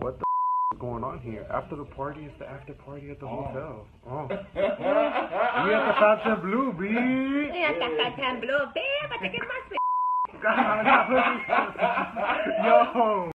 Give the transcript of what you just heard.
What the is going on here? After the party is the after party at the Oh. hotel. Oh. we at the Fontainebleau, B. Kaya kakatan blue, babe, patikin mas, Yo.